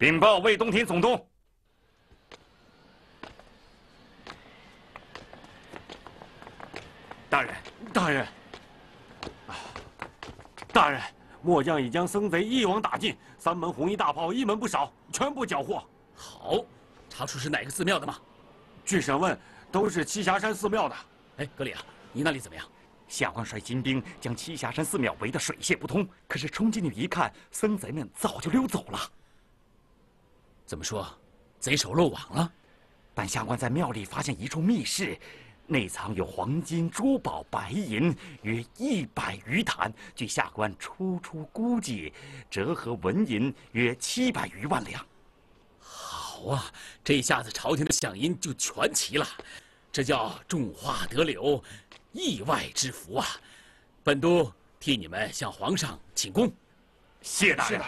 禀报魏东亭总督。大人，大人，啊，大人，末将已将僧贼一网打尽，三门红衣大炮一门不少，全部缴获。好，查出是哪个寺庙的吗？据审问，都是栖霞山寺庙的。哎，格里啊，你那里怎么样？下官率金兵将栖霞山寺庙围得水泄不通，可是冲进去一看，僧贼们早就溜走了。怎么说，贼首漏网了？但下官在庙里发现一处密室，内藏有黄金、珠宝、白银约一百余坛。据下官初初估计，折合纹银约七百余万两。好啊，这下子朝廷的饷银就全齐了，这叫种花得柳，意外之福啊！本都替你们向皇上请功。谢大人。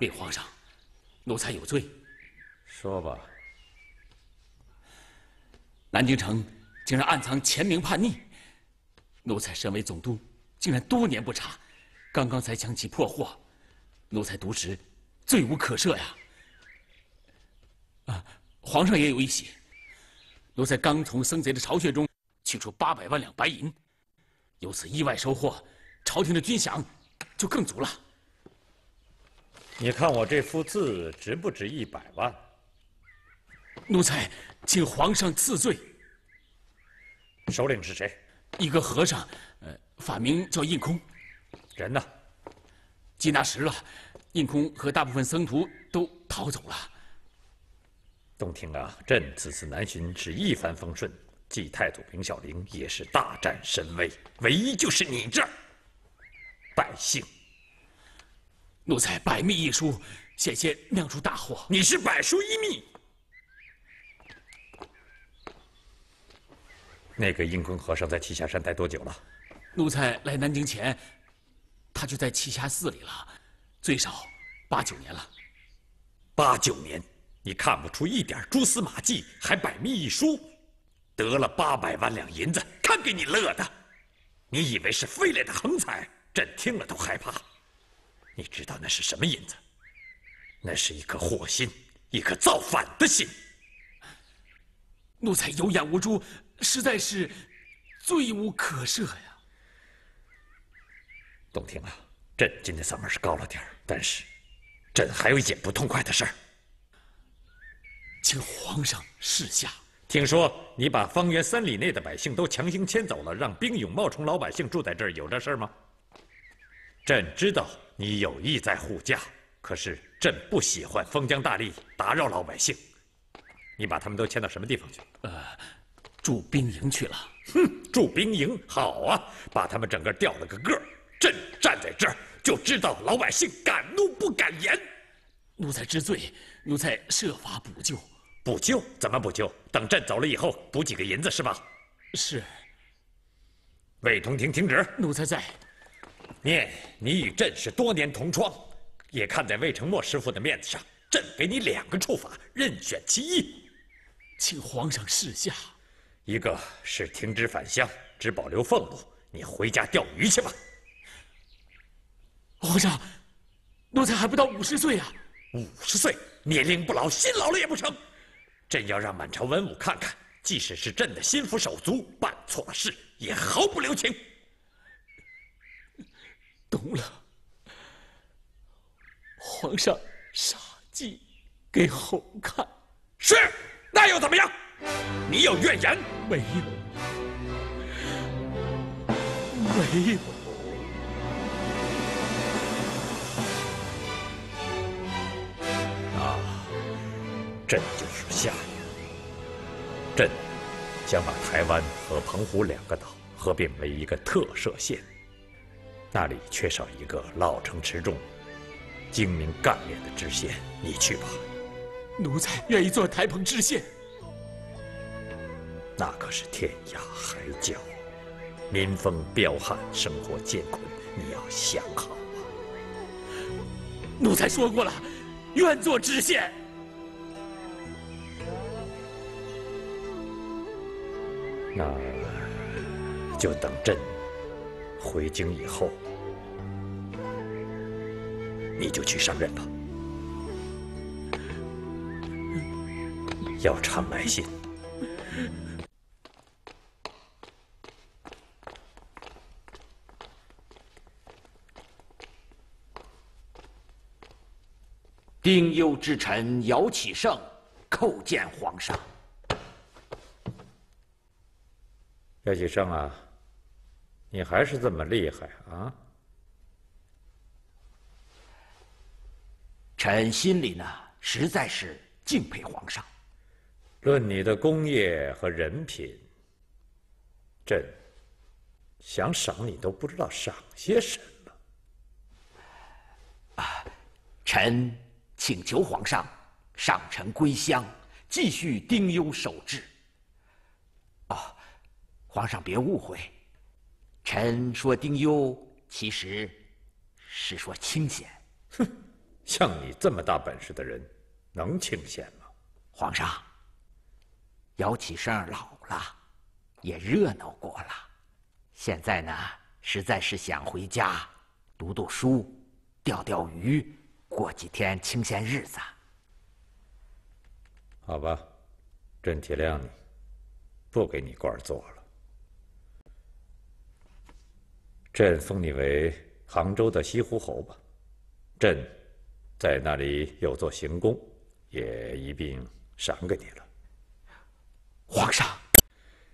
禀皇上，奴才有罪。说吧。南京城竟然暗藏前明叛逆，奴才身为总督，竟然多年不查，刚刚才将其破获，奴才渎职，罪无可赦呀！啊，皇上也有一喜，奴才刚从僧贼的巢穴中取出八百万两白银，由此意外收获，朝廷的军饷就更足了。你看我这幅字值不值一百万？奴才请皇上赐罪。首领是谁？一个和尚，呃，法名叫印空。人呢？缉拿时了，印空和大部分僧徒都逃走了。洞庭啊，朕此次南巡是一帆风顺，继太祖平小陵也是大展神威，唯一就是你这儿，百姓。奴才百密一疏，险些酿出大祸。你是百疏一密。那个印空和尚在栖霞山待多久了？奴才来南京前，他就在栖霞寺里了，最少八九年了。八九年，你看不出一点蛛丝马迹，还百密一疏，得了八百万两银子，看给你乐的！你以为是飞来的横财？朕听了都害怕。你知道那是什么银子？那是一颗祸心，一颗造反的心。奴才有眼无珠，实在是罪无可赦呀。洞庭啊，朕今天嗓门是高了点但是朕还有一件不痛快的事儿，请皇上示下。听说你把方圆三里内的百姓都强行迁走了，让兵勇冒充老百姓住在这儿，有这事儿吗？朕知道。你有意在护驾，可是朕不喜欢封疆大吏打扰老百姓。你把他们都迁到什么地方去？呃，驻兵营去了。哼，驻兵营好啊，把他们整个调了个个儿。朕站在这儿就知道老百姓敢怒不敢言。奴才知罪，奴才设法补救。补救？怎么补救？等朕走了以后补几个银子是吧？是。魏通庭听旨。奴才在。念你与朕是多年同窗，也看在魏承墨师傅的面子上，朕给你两个处罚，任选其一，请皇上示下。一个是停职返乡，只保留俸禄，你回家钓鱼去吧。皇上，奴才还不到五十岁啊！五十岁，年龄不老，心老了也不成。朕要让满朝文武看看，即使是朕的心腹手足，办错了事也毫不留情。懂了，皇上杀鸡给猴看，是，那又怎么样？你有怨言没有？没有。那朕就是下一步，朕将把台湾和澎湖两个岛合并为一个特设县。那里缺少一个老成持重、精明干练的知县，你去吧。奴才愿意做台澎知县。那可是天涯海角，民风彪悍，生活艰苦，你要想好啊。奴才说过了，愿做知县。那就等朕回京以后，你就去上任吧。要常来信。丁忧之臣姚启圣叩见皇上。姚启圣啊，你还是这么厉害啊！臣心里呢，实在是敬佩皇上。论你的功业和人品，朕想赏你都不知道赏些什么。啊，臣。请求皇上赏臣归乡，继续丁忧守制。哦，皇上别误会，臣说丁忧其实是说清闲。哼，像你这么大本事的人，能清闲吗？皇上，姚启生老了，也热闹过了，现在呢，实在是想回家读读书，钓钓鱼。过几天清闲日子，好吧，朕体谅你，不给你官做了。朕封你为杭州的西湖侯吧，朕在那里有座行宫，也一并赏给你了。皇上，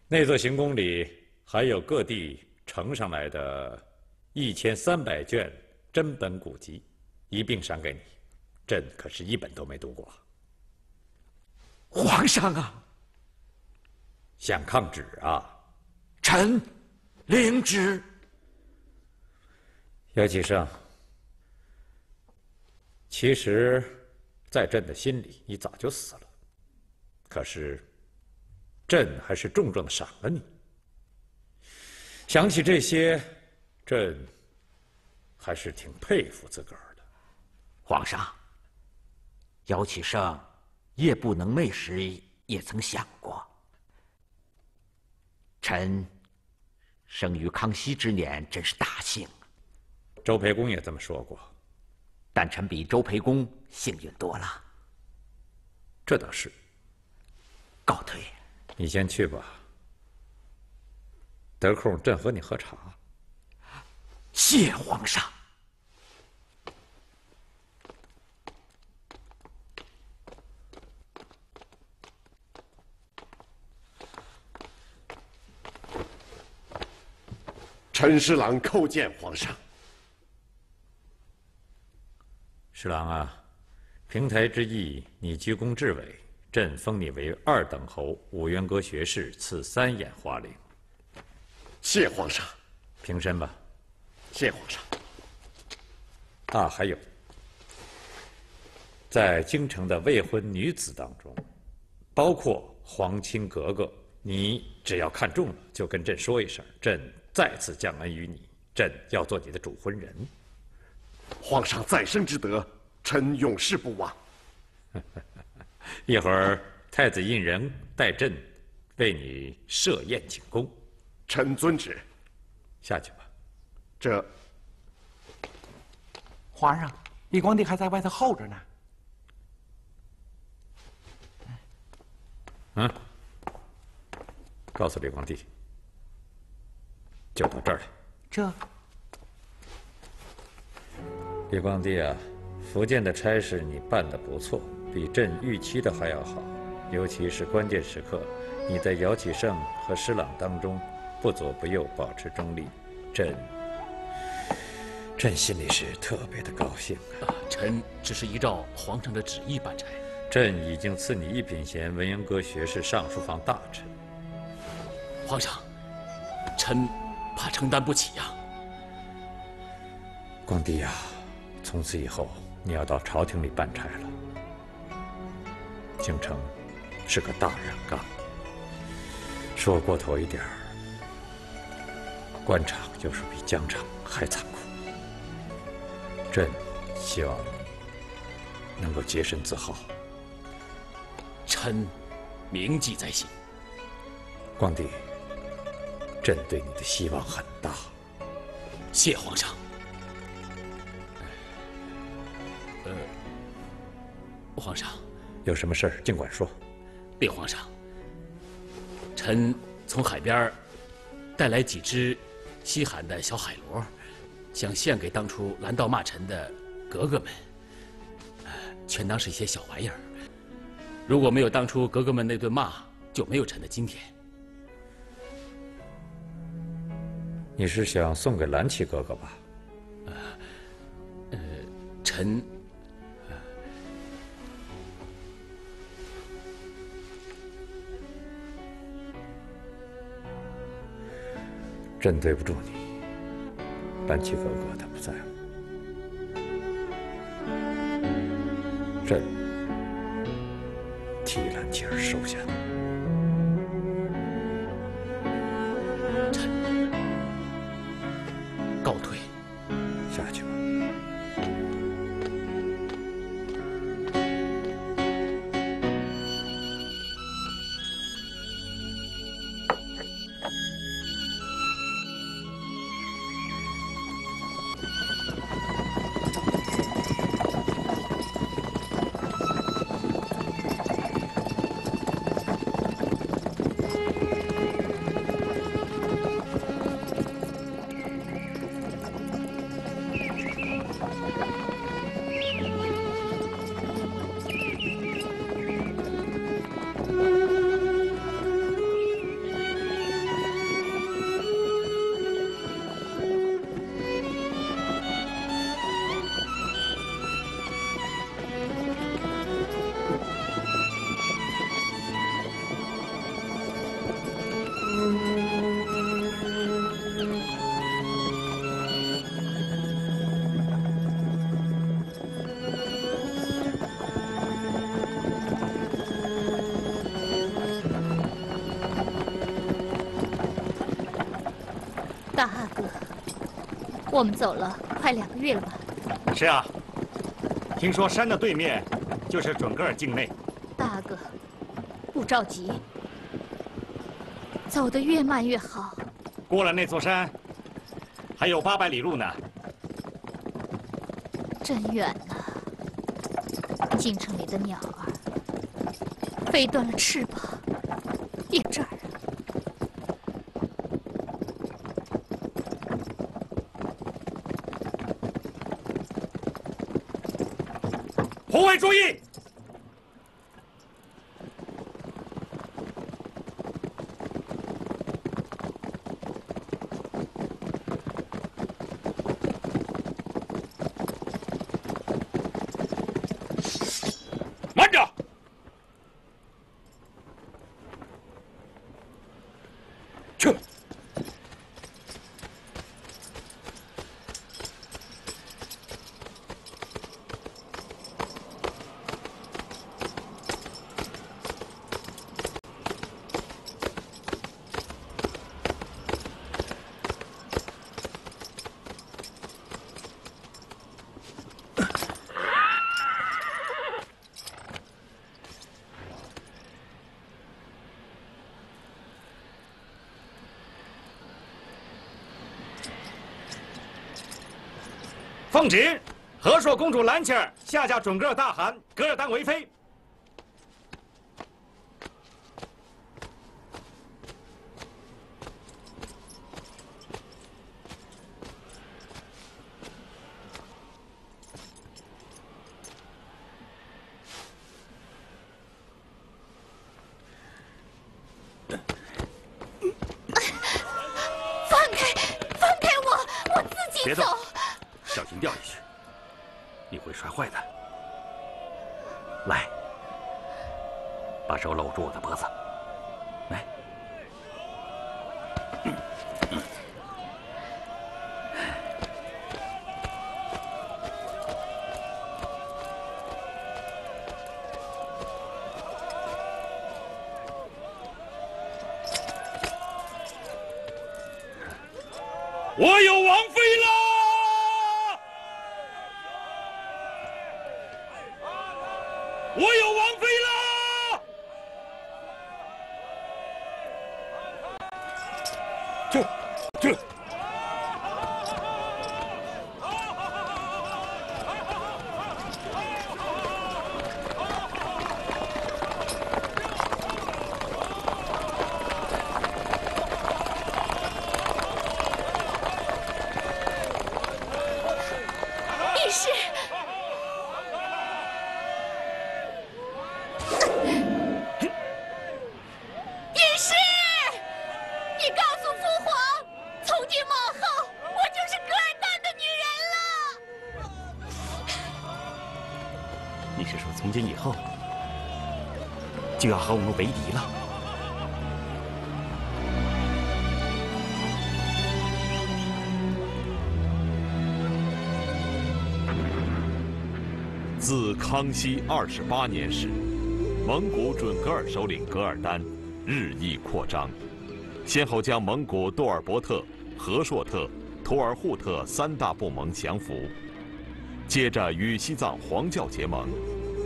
那座行宫里还有各地呈上来的一千三百卷真本古籍。一并赏给你，朕可是一本都没读过。皇上啊，想抗旨啊！臣领旨。姚启圣，其实，在朕的心里，你早就死了。可是，朕还是重重的赏了你。想起这些，朕还是挺佩服自个儿的。皇上，姚启圣夜不能寐时，也曾想过，臣生于康熙之年，真是大幸。周培公也这么说过，但臣比周培公幸运多了。这倒是。告退。你先去吧，得空朕和你喝茶。谢皇上。陈侍郎叩见皇上。侍郎啊，平台之役，你居功至伟，朕封你为二等侯，五渊阁学士，赐三眼花翎。谢皇上。平身吧。谢皇上。啊，还有，在京城的未婚女子当中，包括皇亲格格，你只要看中了，就跟朕说一声，朕。再次降恩于你，朕要做你的主婚人。皇上再生之德，臣永世不忘。一会儿太子胤仁带朕为你设宴请功，臣遵旨。下去吧。这皇上，李光地还在外头候着呢。嗯，告诉李光地。就到这儿来。这，李光地啊，福建的差事你办得不错，比朕预期的还要好。尤其是关键时刻，你在姚启圣和施琅当中不左不右，保持中立，朕，朕心里是特别的高兴啊。臣只是依照皇上的旨意办差。朕已经赐你一品衔文渊阁学士、尚书房大臣。皇上，臣。怕承担不起呀，光帝呀，从此以后你要到朝廷里办差了。京城是个大染缸，说过头一点儿，官场就是比疆场还残酷。朕希望你能够洁身自好。臣铭记在心。光帝。朕对你的希望很大。谢皇上。皇上，有什么事儿尽管说。禀皇上，臣从海边带来几只稀罕的小海螺，想献给当初拦道骂臣的格格们，全当是一些小玩意儿。如果没有当初格格们那顿骂，就没有臣的今天。你是想送给蓝旗哥哥吧？呃，呃，臣，朕对不住你。班旗哥哥他不在乎，朕替蓝琪儿收下我们走了快两个月了吧？是啊，听说山的对面就是准噶尔境内。大阿哥，不着急，走得越慢越好。过了那座山，还有八百里路呢。真远呐！京城里的鸟儿飞断了翅膀，也这儿。注意！慢着！去。奉旨，和硕公主兰切尔下嫁准噶尔大汗噶尔丹为妃。是，也是。你告诉父皇，从今往后，我就是噶尔丹的女人了。你是说，从今以后就要和我们为敌了？康熙二十八年时，蒙古准噶尔首领噶尔丹日益扩张，先后将蒙古多尔伯特、和硕特、图尔扈特三大部盟降服，接着与西藏黄教结盟。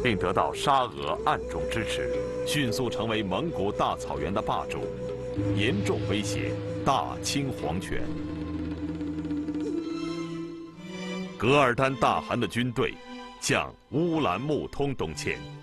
并得到沙俄暗中支持，迅速成为蒙古大草原的霸主，严重威胁大清皇权。噶尔丹大汗的军队向乌兰木通东迁。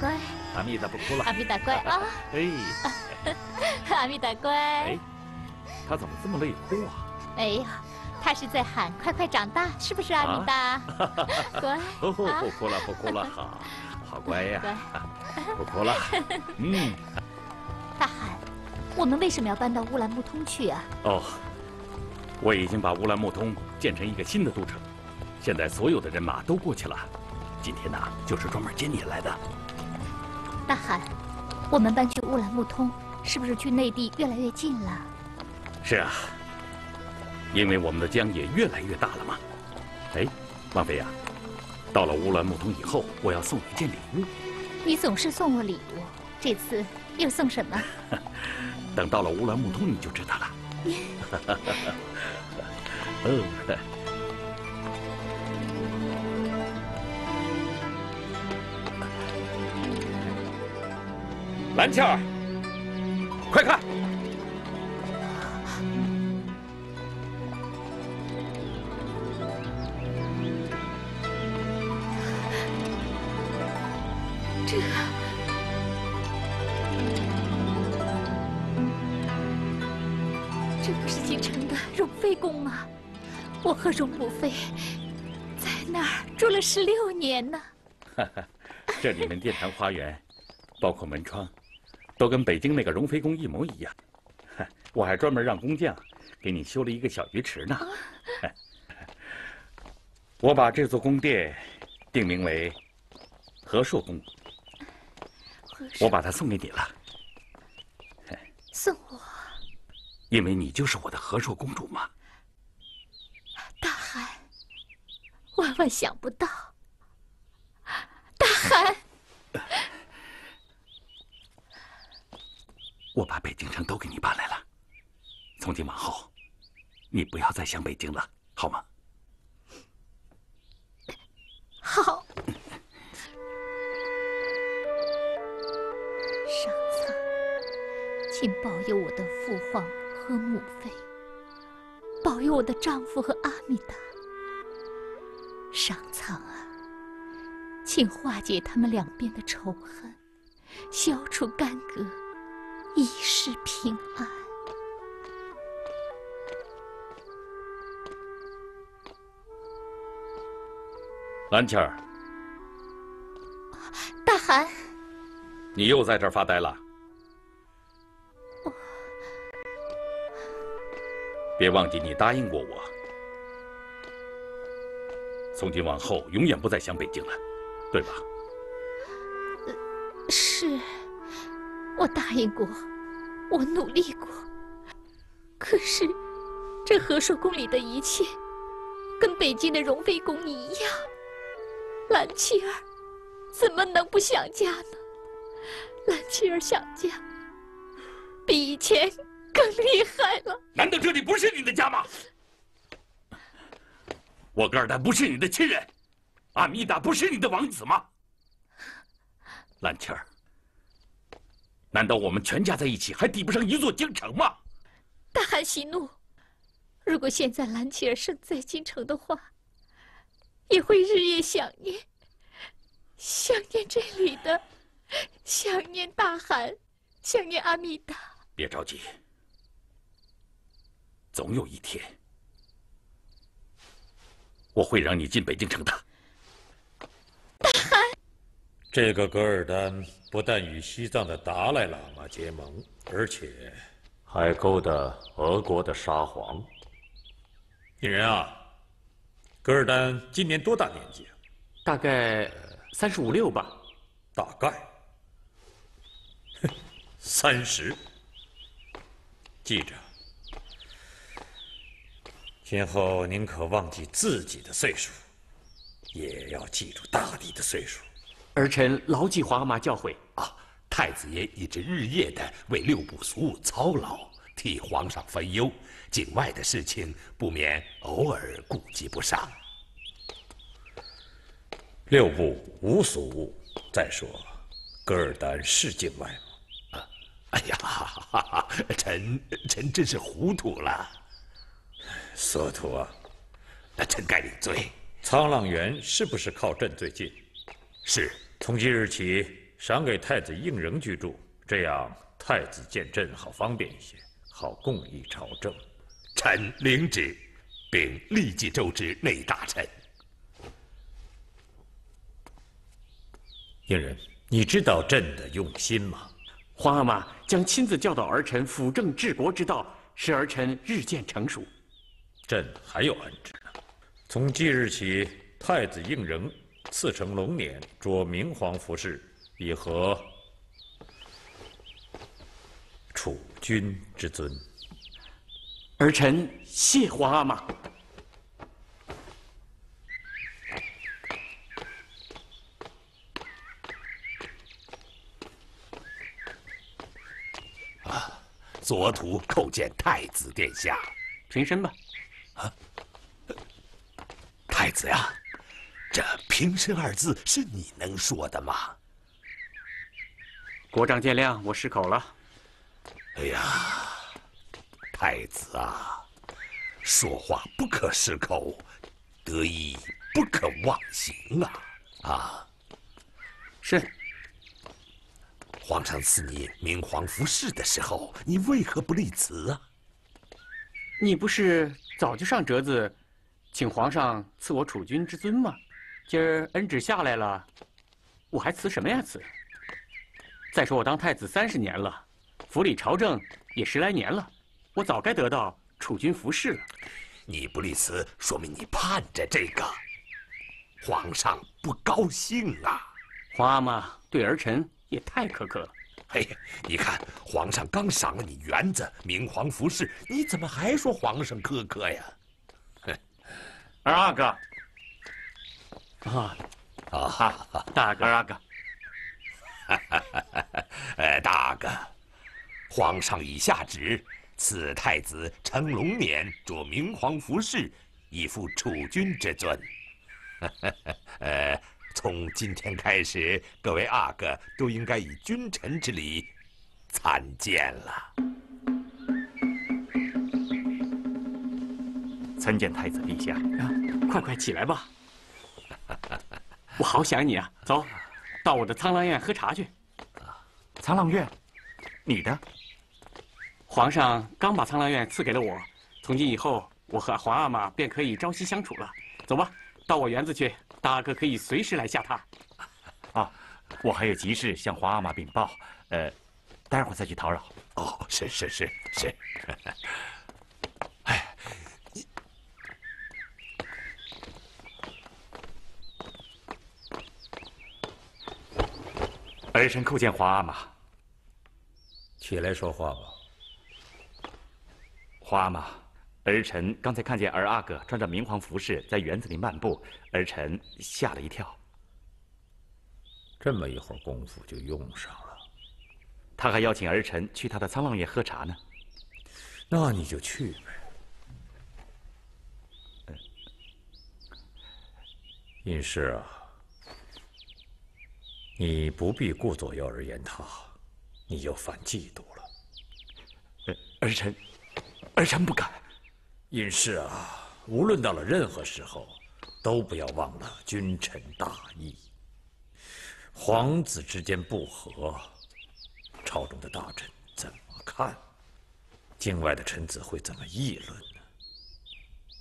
乖阿米达不哭了。阿米达乖啊！哎，阿弥达乖。哎，他怎么这么累哭啊？哎呀，他是在喊“快快长大”，是不是阿弥达？乖。不哭了，不哭了，好，好乖呀。不哭了。嗯。大汗，我们为什么要搬到乌兰木通去啊？哦，我已经把乌兰木通建成一个新的都城，现在所有的人马都过去了。今天呢，就是专门接你来的。大汗。我们搬去乌兰木通，是不是距内地越来越近了？是啊，因为我们的疆野越来越大了嘛。哎，王妃呀，到了乌兰木通以后，我要送你一件礼物。你总是送我礼物，这次又送什么？等到了乌兰木通，你就知道了。嗯。兰倩儿，快看！这，这不是京城的容妃宫吗？我和容母妃在那儿住了十六年呢。哈哈，这里面殿堂花园，包括门窗。都跟北京那个荣妃宫一模一样，我还专门让工匠给你修了一个小鱼池呢。我把这座宫殿定名为和硕宫，我把它送给你了。送我？因为你就是我的和硕公主嘛。大汗，万万想不到，大汗。我把北京城都给你搬来了，从今往后，你不要再想北京了，好吗？好。上苍，请保佑我的父皇和母妃，保佑我的丈夫和阿米达。上苍啊，请化解他们两边的仇恨，消除干戈。一世平安，兰琪儿，大汗，你又在这儿发呆了？别忘记你答应过我，从今往后永远不再想北京了，对吧？是，我答应过，我努力过。可是，这和硕宫里的一切，跟北京的荣妃宫一样。兰七儿，怎么能不想家呢？兰七儿想家，比以前更厉害了。难道这里不是你的家吗？我噶尔丹不是你的亲人，阿米达不是你的王子吗？兰七儿，难道我们全家在一起还抵不上一座京城吗？大汗息怒，如果现在兰琪儿生在京城的话，也会日夜想念，想念这里的，想念大汗，想念阿米达。别着急，总有一天，我会让你进北京城的。大汗。这个噶尔丹不但与西藏的达赖喇嘛结盟，而且还勾搭俄国的沙皇。女人啊，噶尔丹今年多大年纪啊？大概三十五六吧。大概。三十。记着，今后宁可忘记自己的岁数，也要记住大地的岁数。儿臣牢记皇阿玛教诲啊！太子爷一直日夜的为六部俗务操劳，替皇上分忧，境外的事情不免偶尔顾及不上。六部无俗务，再说，噶尔丹是境外吗？啊！哎呀，哈 哈臣臣真是糊涂了。索图啊，那臣该领罪。沧浪园是不是靠朕最近？是。从即日起，赏给太子应仁居住，这样太子见朕好方便一些，好共议朝政。臣领旨，并立即奏知内大臣。应仁，你知道朕的用心吗？皇阿玛将亲自教导儿臣辅政治国之道，使儿臣日渐成熟。朕还有恩旨呢。从即日起，太子应仁。赐成龙辇，着明皇服饰，以合储君之尊。儿臣谢皇阿玛。啊，左图叩见太子殿下。平身吧。啊，太子呀。这平身二字是你能说的吗？国丈见谅，我失口了。哎呀，太子啊，说话不可失口，得意不可忘形啊！啊，是。皇上赐你明皇服饰的时候，你为何不立辞啊？你不是早就上折子，请皇上赐我储君之尊吗？今儿恩旨下来了，我还辞什么呀辞？再说我当太子三十年了，府里朝政也十来年了，我早该得到储君服侍了。你不立辞，说明你盼着这个，皇上不高兴啊！皇阿玛对儿臣也太苛刻了。嘿，你看皇上刚赏了你园子、明皇服饰，你怎么还说皇上苛刻呀？二阿哥。啊，啊，大哥，大哥，呃，大哥，皇上已下旨，赐太子乘龙辇，着明皇服饰，以赴储君之尊。呃，从今天开始，各位阿哥都应该以君臣之礼参见了。参见太子陛下。啊快快起来吧。我好想你啊！走，到我的苍狼院喝茶去。苍狼院，你的？皇上刚把苍狼院赐给了我，从今以后，我和皇阿玛便可以朝夕相处了。走吧，到我园子去，大阿哥可以随时来下榻。啊，我还有急事向皇阿玛禀报，呃，待会儿再去叨扰。哦，是是是是。儿臣叩见皇阿玛。起来说话吧。皇阿玛，儿臣刚才看见儿阿哥穿着明皇服饰在园子里漫步，儿臣吓了一跳。这么一会儿功夫就用上了。他还邀请儿臣去他的沧浪院喝茶呢。那你就去呗。隐士啊，你不必顾左右而言他，你又犯嫉妒了。儿臣，儿臣不敢。隐士啊，无论到了任何时候，都不要忘了君臣大义。皇子之间不和，朝中的大臣怎么看？境外的臣子会怎么议论呢？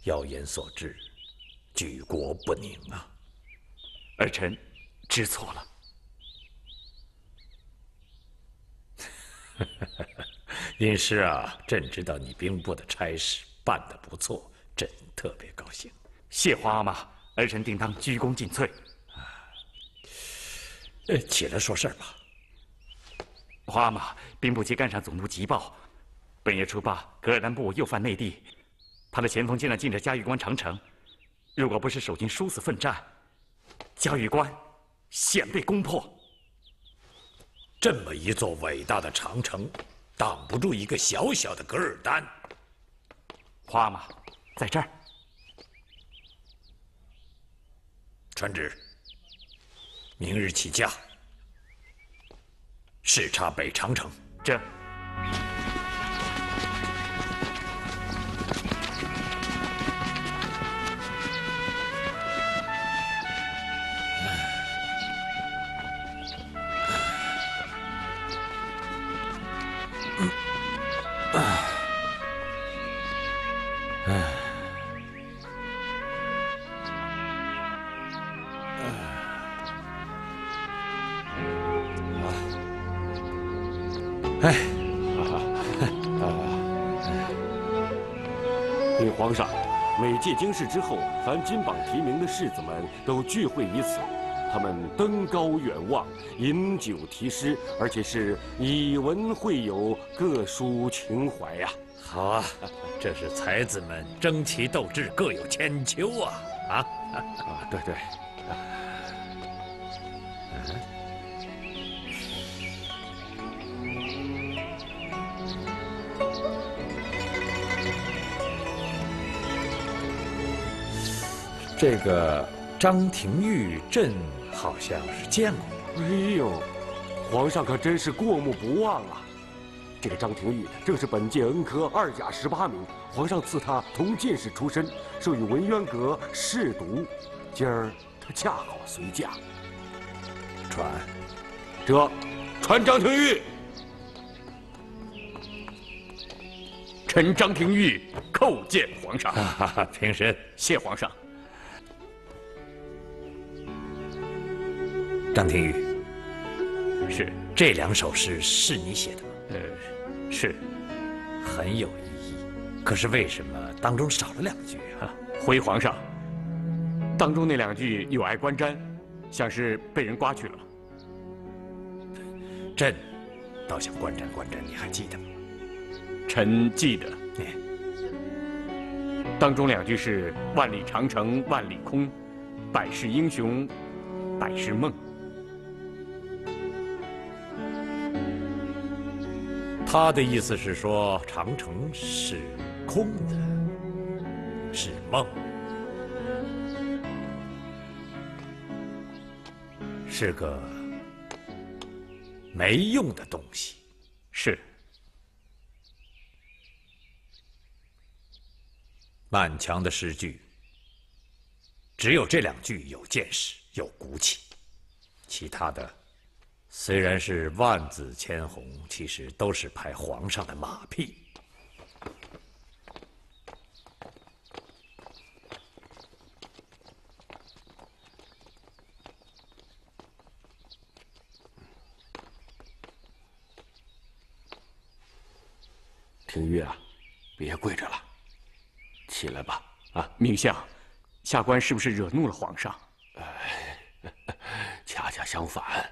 谣言所致，举国不宁啊！儿臣知错了。隐士啊，朕知道你兵部的差事办得不错，朕特别高兴。谢皇阿玛，儿臣定当鞠躬尽瘁。呃，起来说事儿吧。皇阿玛，兵部及干上总督急报，本月初八，噶尔丹部又犯内地，他的前锋竟然进着嘉峪关长城。如果不是守军殊死奋战，嘉峪关险被攻破。这么一座伟大的长城，挡不住一个小小的噶尔丹。皇阿玛，在这儿。传旨。明日起驾，视察北长城。这。届京试之后，凡金榜题名的士子们都聚会于此，他们登高远望，饮酒题诗，而且是以文会友，各抒情怀呀。好啊，这是才子们争奇斗智，各有千秋啊！啊啊，对对。这个张廷玉，朕好像是见过。哎呦，皇上可真是过目不忘啊！这个张廷玉正是本届恩科二甲十八名，皇上赐他同进士出身，授予文渊阁侍读。今儿他恰好随驾。传，这，传张廷玉。臣张廷玉叩见皇上。平身，谢皇上。张廷玉，是这两首诗是你写的吗？呃，是，很有意义。可是为什么当中少了两句啊？回皇上，当中那两句有碍观瞻，像是被人刮去了。朕倒想观瞻观瞻，你还记得吗？臣记得。当中两句是“万里长城万里空，百世英雄百世梦”。他的意思是说，长城是空的，是梦，是个没用的东西。是。满墙的诗句，只有这两句有见识、有骨气，其他的。虽然是万紫千红，其实都是拍皇上的马屁。廷玉啊，别跪着了，起来吧。啊，明相，下官是不是惹怒了皇上？恰恰相反。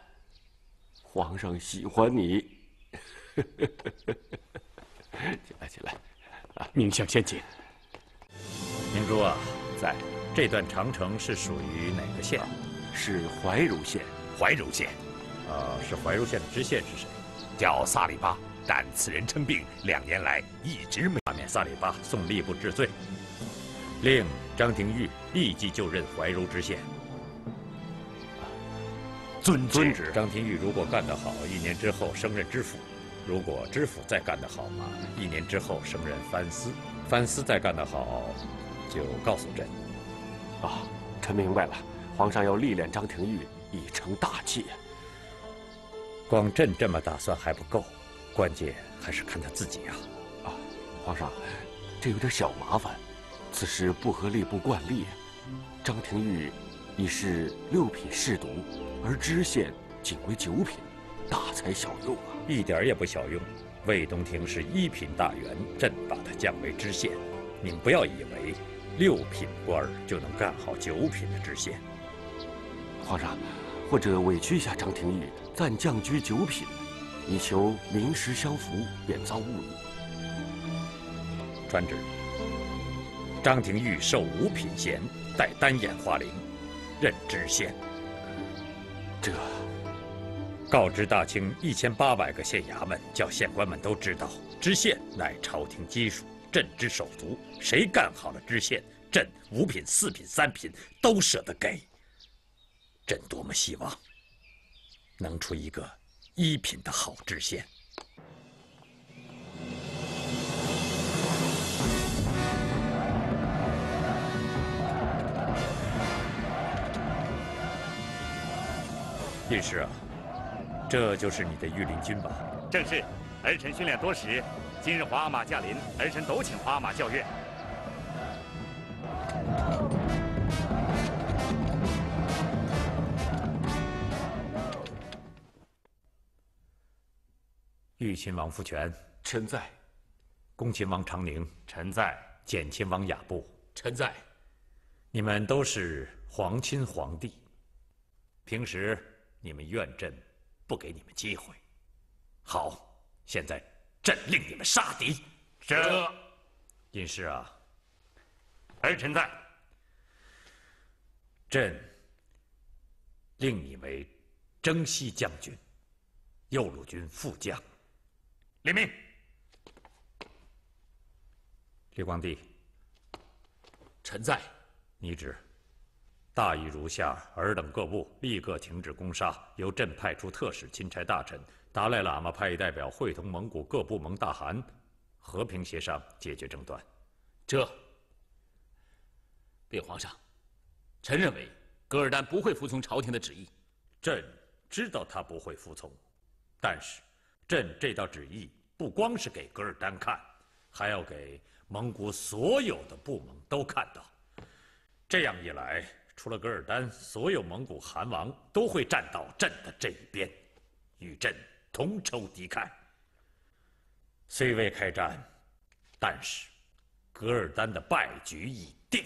皇上喜欢你。起来，起来。啊明相先请。明珠啊，在这段长城是属于哪个县？是怀柔县。怀柔县。啊，是怀柔县的知县是谁？叫萨里巴，但此人称病，两年来一直没。罢免萨里巴，送吏部治罪，令张廷玉立即就任怀柔知县。遵遵旨。张廷玉如果干得好，一年之后升任知府；如果知府再干得好嘛，一年之后升任藩司；藩司再干得好，就告诉朕。啊，臣明白了。皇上要历练张廷玉，以成大器。光朕这么打算还不够，关键还是看他自己啊！啊，皇上，这有点小麻烦。此事不合吏部惯例，张廷玉已是六品侍读，而知县仅为九品，大材小用啊！一点也不小用。魏东亭是一品大员，朕把他降为知县。您不要以为六品官儿就能干好九品的知县。皇上，或者委屈一下张廷玉，暂降居九品，以求名实相符，免遭误议。传旨：张廷玉授五品衔，带单眼花翎，任知县。这，告知大清一千八百个县衙门，叫县官们都知道，知县乃朝廷基属，朕之手足。谁干好了知县，朕五品、四品、三品都舍得给。朕多么希望能出一个一品的好知县。运师啊，这就是你的御林军吧？正是，儿臣训练多时，今日皇阿玛驾临，儿臣都请皇阿玛教阅。豫亲王福全，臣在；恭亲王长宁，臣在；简亲王雅布，臣在。你们都是皇亲皇帝，平时你们怨朕不给你们机会。好，现在朕令你们杀敌。这，尹氏啊，儿臣在。朕令你为征西将军，右路军副将。领命。李光地，臣在。你旨：大意如下：尔等各部立刻停止攻杀，由朕派出特使钦差大臣达赖喇嘛派一代表会同蒙古各部蒙大汗，和平协商解决争端。这，禀皇上，臣认为噶尔丹不会服从朝廷的旨意。朕知道他不会服从，但是。朕这道旨意不光是给噶尔丹看，还要给蒙古所有的部门都看到。这样一来，除了噶尔丹，所有蒙古汗王都会站到朕的这一边，与朕同仇敌忾。虽未开战，但是噶尔丹的败局已定。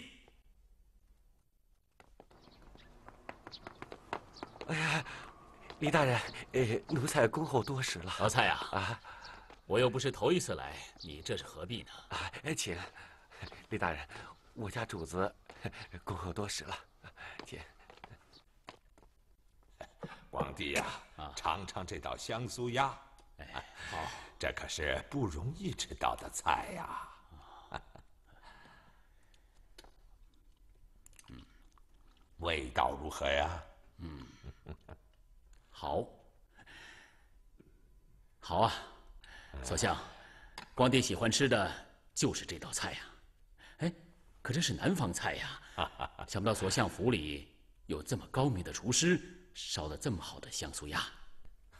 哎呀！李大人，呃，奴才恭候多时了。老蔡呀，啊，我又不是头一次来，你这是何必呢？啊，请，李大人，我家主子 恭候多时了，请。皇帝呀，尝尝这道香酥鸭。哎，好，这可是不容易吃到的菜呀。嗯，味道如何呀？嗯。好，好啊，所相，光帝喜欢吃的就是这道菜呀。哎，可这是南方菜呀，想不到所相府里有这么高明的厨师，烧的这么好的香酥鸭。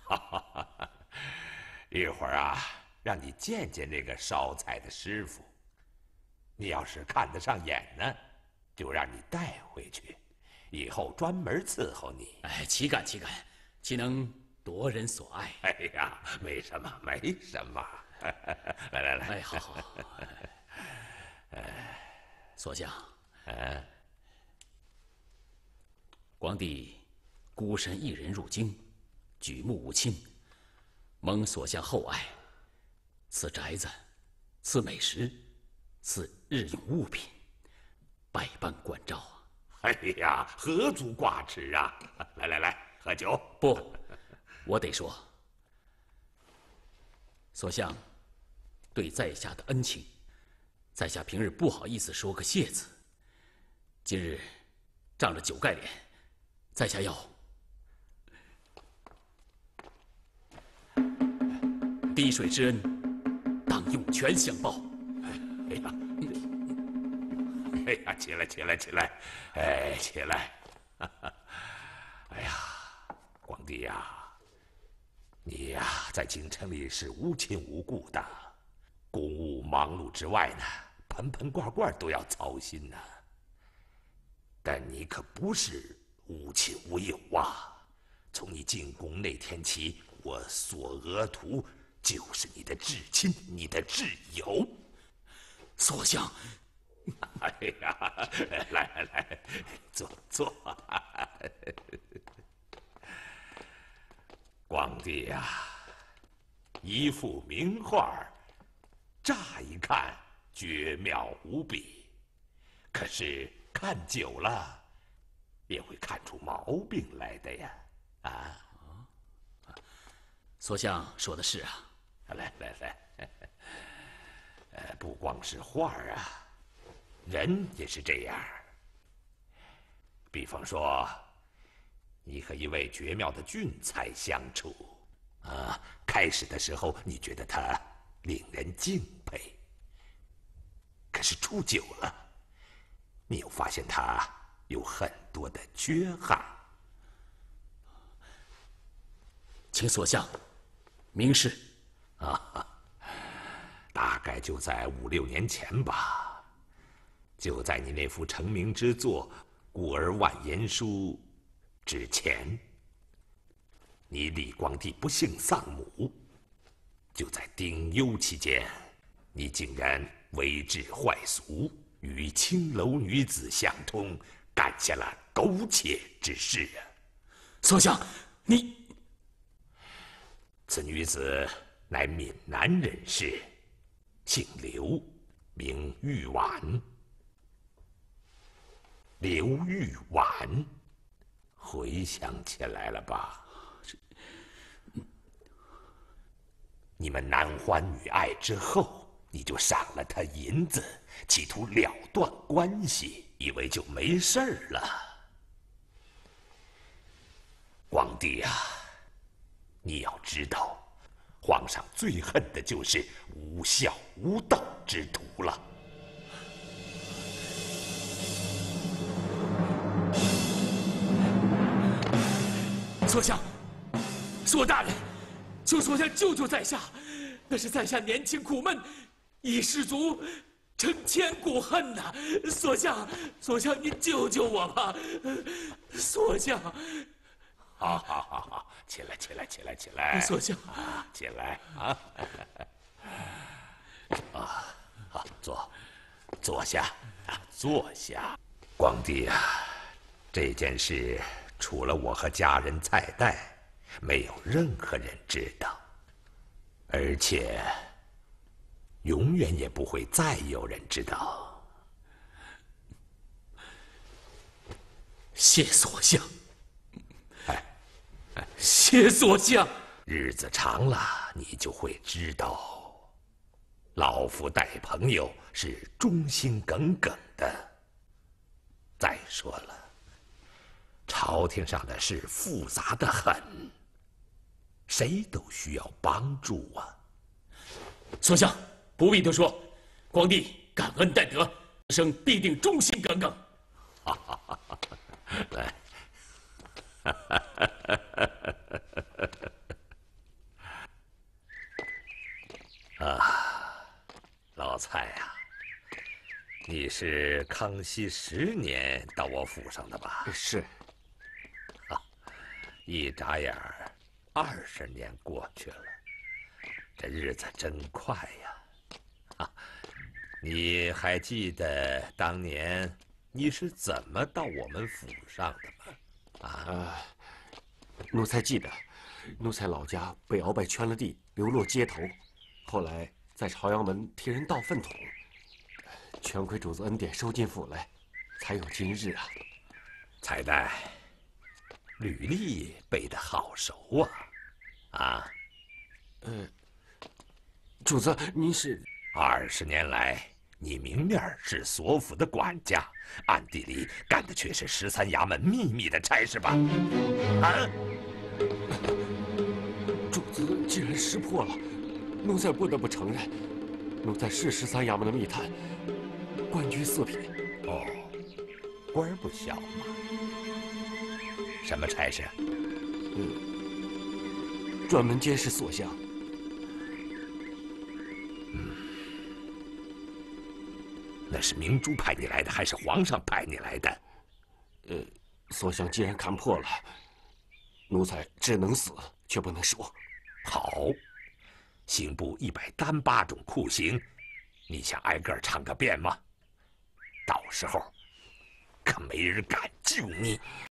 一会儿啊，让你见见那个烧菜的师傅。你要是看得上眼呢，就让你带回去，以后专门伺候你。哎，岂敢岂敢！岂能夺人所爱？哎呀，没什么，没什么。来来来，哎，好好。哎，所相，哎，光帝孤身一人入京，举目无亲，蒙所向厚爱，赐宅子，赐美食，赐日用物品，百般关照啊！哎呀，何足挂齿啊！来来来，喝酒。不，我得说，所向对在下的恩情，在下平日不好意思说个谢字，今日仗着酒盖脸，在下要滴水之恩，当涌泉相报。哎呀，哎呀，起来，起来，起来，哎，起来！哎呀，广帝呀，你呀，在京城里是无亲无故的，公务忙碌之外呢，盆盆罐罐都要操心呢。但你可不是无亲无友啊！从你进宫那天起，我索额图就是你的至亲，你的挚友。所相，哎呀，来来来，坐坐。光帝呀，一幅名画，乍一看绝妙无比，可是看久了，也会看出毛病来的呀。啊，所向说的是啊。来来来，呃，不光是画啊，人也是这样。比方说，你和一位绝妙的俊才相处，啊，开始的时候你觉得他令人敬佩，可是处久了，你又发现他有很多的缺憾。请所向明示。啊，大概就在五六年前吧，就在你那幅成名之作《故而万言书》之前，你李光地不幸丧母，就在丁忧期间，你竟然为治坏俗，与青楼女子相通，干下了苟且之事啊！所向，你此女子。乃闽南人士，姓刘，名玉婉。刘玉婉，回想起来了吧？你们男欢女爱之后，你就赏了他银子，企图了断关系，以为就没事儿了。皇帝呀，你要知道。皇上最恨的就是无孝无道之徒了。所相，索大人，求所相救救在下，那是在下年轻苦闷，已失足成千古恨呐！所相，所相，你救救我吧！所相，好好好好。起来，起来，起来，起来！所相，起来啊！啊，好，坐，坐下，坐下。光帝啊，这件事除了我和家人蔡代，没有任何人知道，而且永远也不会再有人知道。谢所相。谢所相，日子长了，你就会知道，老夫待朋友是忠心耿耿的。再说了，朝廷上的事复杂的很，谁都需要帮助啊。所相不必多说，皇帝感恩戴德，生必定忠心耿耿。来。啊，老蔡呀，你是康熙十年到我府上的吧？是。啊，一眨眼儿，二十年过去了，这日子真快呀！啊，你还记得当年你是怎么到我们府上的吗？啊，奴才记得，奴才老家被鳌拜圈了地，流落街头，后来在朝阳门替人倒粪桶，全亏主子恩典收进府来，才有今日啊。彩蛋，履历背得好熟啊！啊，呃，主子您是？二十年来，你明面是所府的管家，暗地里干的却是十三衙门秘密的差事吧？啊！主子既然识破了，奴才不得不承认，奴才是十三衙门的密探，官居四品。哦，官不小嘛。什么差事？嗯，专门监视所相。那是明珠派你来的，还是皇上派你来的？呃，所想既然看破了，奴才只能死，却不能说。好，刑部一百单八种酷刑，你想挨个唱个遍吗？到时候，可没人敢救你。